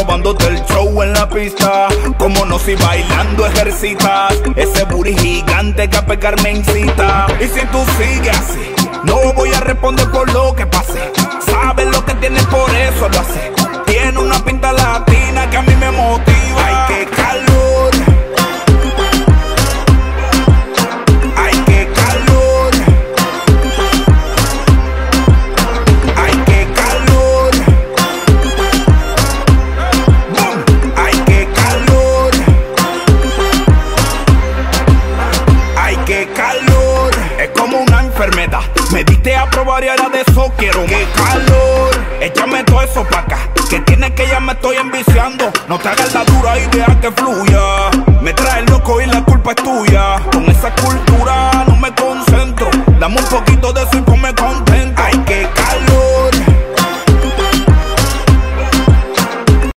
robándote el show en la pista. Como no si bailando ejercitas. Ese booty gigante que a pegar me incita. Y si tú sigues así, no voy a responder por lo que pase. Sabes lo que tienes, por eso lo hace. qué calor. Es como una enfermedad. Me diste a probar y ahora de eso quiero más. Qué calor. Échame todo eso para acá. Que tiene que ya me estoy enviciando. No te hagas la dura y que fluya. Me trae el loco y la culpa es tuya.